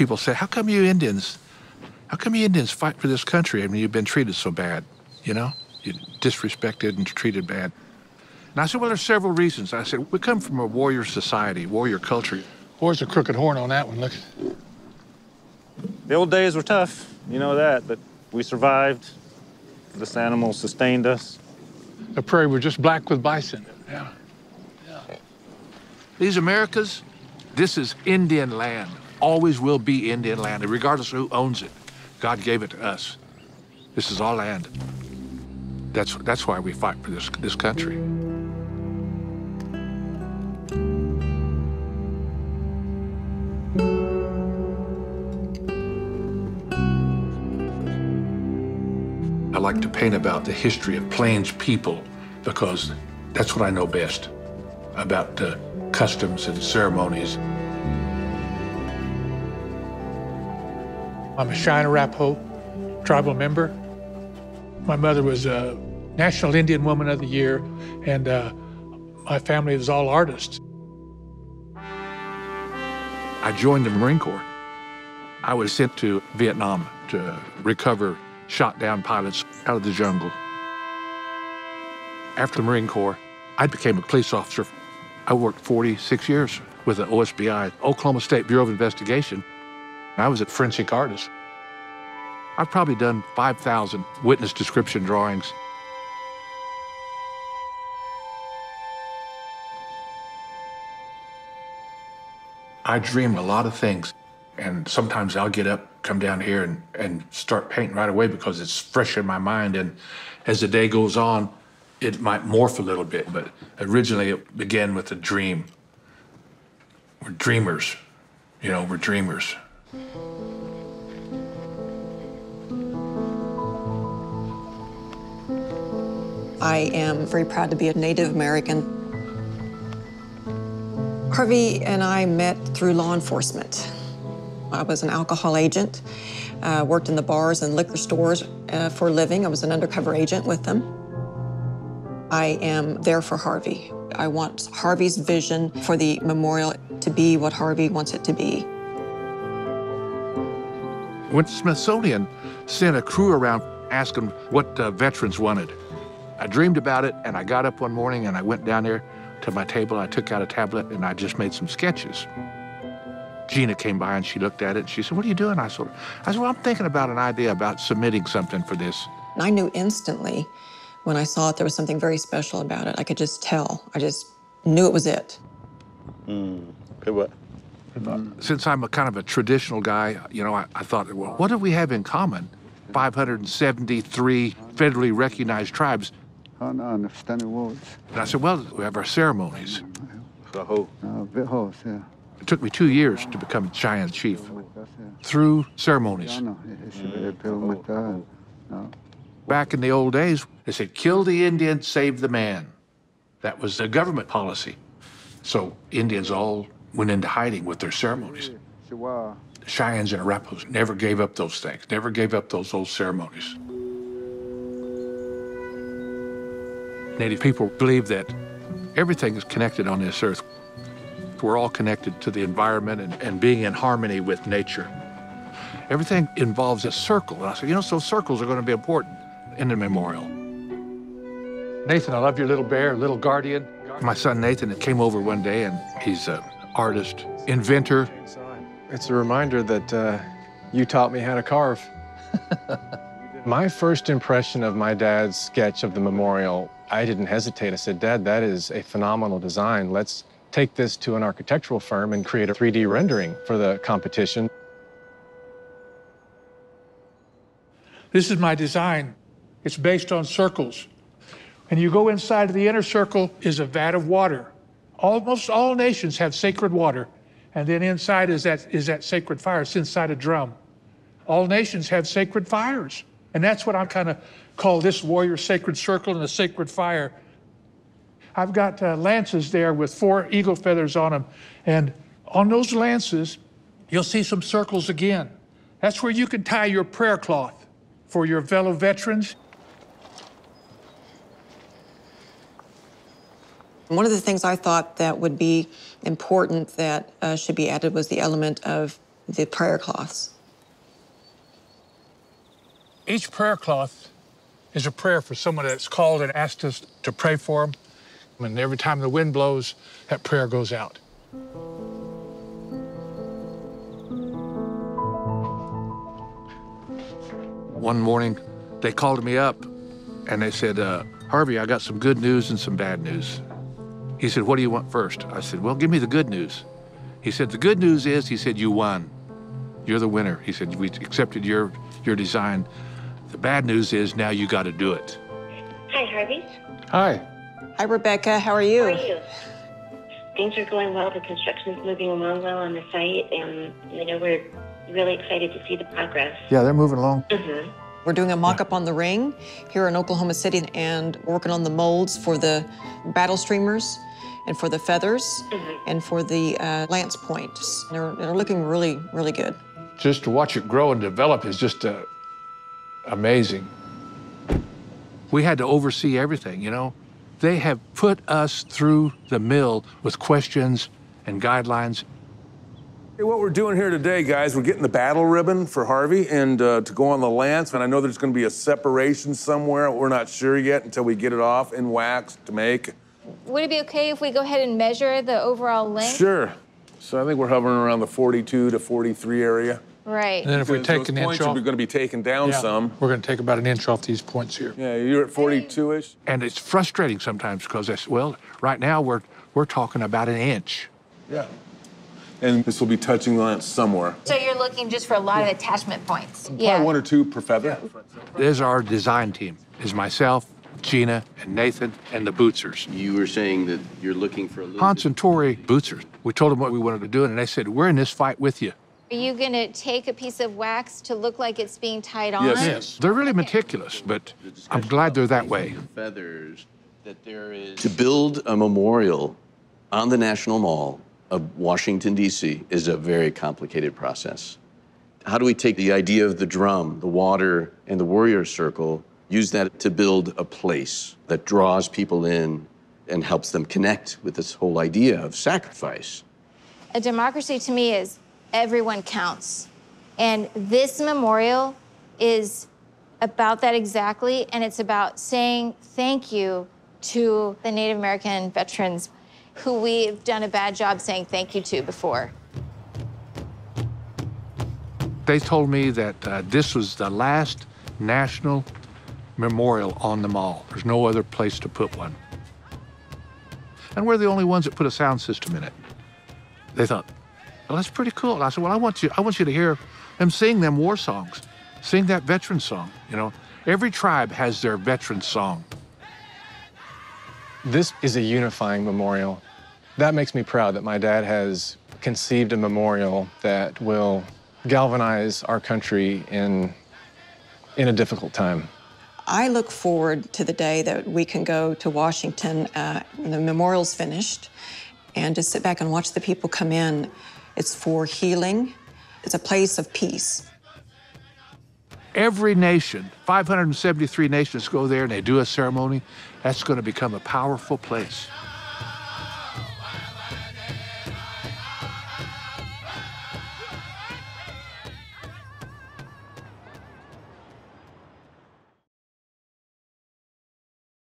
People say, how come you Indians, how come you Indians fight for this country? I mean, you've been treated so bad, you know? You're disrespected and treated bad. And I said, well, there's several reasons. I said, we come from a warrior society, warrior culture. Where's the crooked horn on that one? Look. The old days were tough, you know that, but we survived. This animal sustained us. The prairie was just black with bison. Yeah. These Americas, this is Indian land. Always will be Indian land, regardless of who owns it. God gave it to us. This is our land. That's, that's why we fight for this, this country. I like to paint about the history of Plains people because that's what I know best about customs and ceremonies. I'm a Cheyenne Arapaho tribal member. My mother was a National Indian Woman of the Year, and uh, my family was all artists. I joined the Marine Corps. I was sent to Vietnam to recover shot down pilots out of the jungle. After the Marine Corps, I became a police officer. I worked 46 years with the OSBI, Oklahoma State Bureau of Investigation. I was a forensic artist. I've probably done 5,000 witness description drawings. I dream a lot of things, and sometimes I'll get up, come down here, and, and start painting right away because it's fresh in my mind. And as the day goes on, it might morph a little bit, but originally it began with a dream. We're dreamers, you know, we're dreamers. I am very proud to be a Native American. Harvey and I met through law enforcement. I was an alcohol agent, uh, worked in the bars and liquor stores uh, for a living. I was an undercover agent with them. I am there for Harvey. I want Harvey's vision for the memorial to be what Harvey wants it to be. When Smithsonian sent a crew around asking what uh, veterans wanted, I dreamed about it and I got up one morning and I went down there to my table. I took out a tablet and I just made some sketches. Gina came by and she looked at it and she said, What are you doing? I said, I said, Well, I'm thinking about an idea about submitting something for this. And I knew instantly when I saw it there was something very special about it. I could just tell. I just knew it was it. Mm. Okay, what? Since I'm a kind of a traditional guy, you know, I, I thought, well, what do we have in common? 573 federally recognized tribes. Han understanding words. And I said, well, we have our ceremonies. Uh, bit hoarse, yeah. It took me two years to become Cheyenne chief through ceremonies. Yeah, no, it's a bit of my time. No. Back in the old days, they said, kill the Indian, save the man. That was the government policy. So Indians all went into hiding with their ceremonies. Chihuahua. Cheyennes and Arapahoes never gave up those things, never gave up those old ceremonies. Native people believe that everything is connected on this earth. We're all connected to the environment and, and being in harmony with nature. Everything involves a circle. And I said, you know, so circles are going to be important in the memorial. Nathan, I love your little bear, little guardian. My son Nathan came over one day and he's an artist, inventor. It's a reminder that uh, you taught me how to carve. my first impression of my dad's sketch of the memorial, I didn't hesitate. I said, Dad, that is a phenomenal design. Let's take this to an architectural firm and create a 3D rendering for the competition. This is my design. It's based on circles. And you go inside of the inner circle is a vat of water. Almost all nations have sacred water. And then inside is that, is that sacred fire. It's inside a drum. All nations have sacred fires. And that's what I kind of call this warrior sacred circle and the sacred fire. I've got uh, lances there with four eagle feathers on them. And on those lances, you'll see some circles again. That's where you can tie your prayer cloth for your fellow veterans. One of the things I thought that would be important that uh, should be added was the element of the prayer cloths. Each prayer cloth is a prayer for someone that's called and asked us to pray for them. And every time the wind blows, that prayer goes out. One morning, they called me up and they said, uh, Harvey, I got some good news and some bad news. He said, What do you want first? I said, Well, give me the good news. He said, The good news is, he said, you won. You're the winner. He said, We accepted your, your design. The bad news is now you got to do it. Hi, Harvey. Hi. Hi, Rebecca. How are you? How are you? Things are going well. The construction is moving along well on the site, and you know we're really excited to see the progress. Yeah, they're moving along. hmm We're doing a mock-up on the ring here in Oklahoma City and working on the molds for the battle streamers and for the feathers and for the uh, lance points. They're, they're looking really, really good. Just to watch it grow and develop is just uh, amazing. We had to oversee everything, you know. They have put us through the mill with questions and guidelines. Hey, what we're doing here today, guys, we're getting the battle ribbon for Harvey and uh, to go on the lance. And I know there's going to be a separation somewhere. We're not sure yet until we get it off in wax to make. Would it be okay if we go ahead and measure the overall length? Sure. So I think we're hovering around the 42 to 43 area. Right. And then if we Because take those an inch points off, are going to be taken down yeah, some. we're going to take about an inch off these points here. Yeah, you're at 42-ish. And it's frustrating sometimes because that's, well, right now we're, we're talking about an inch. Yeah. And this will be touching the lance somewhere. So you're looking just for a lot of attachment points. Probably one or two per feather. There's our design team, is myself, Gina, and Nathan, and the Butzers. You were saying that you're looking for a little Hans bit- and Torrey Butzers. We told them what we wanted to do, and they said, we're in this fight with you. Are you going to take a piece of wax to look like it's being tied on? Yes. Yes. They're really meticulous, but I'm glad they're that way. feathers that there is to build a memorial on the National Mall of Washington D.C. is a very complicated process. How do we take the idea of the drum, the water, and the warrior circle, use that to build a place that draws people in and helps them connect with this whole idea of sacrifice? A democracy to me is everyone counts. And this memorial is about that exactly. And it's about saying thank you to the Native American veterans who we've done a bad job saying thank you to before. They told me that uh, this was the last national memorial on the mall. There's no other place to put one. And we're the only ones that put a sound system in it. They thought, well, that's pretty cool. I said, well, I want you, I want you to hear them sing them war songs, sing that veteran song. You know, every tribe has their veteran song. This is a unifying memorial. That makes me proud that my dad has conceived a memorial that will galvanize our country in, in a difficult time. I look forward to the day that we can go to Washington uh, the memorial's finished and just sit back and watch the people come in. It's for healing, it's a place of peace. Every nation, 573 nations go there and they do a ceremony. That's going to become a powerful place.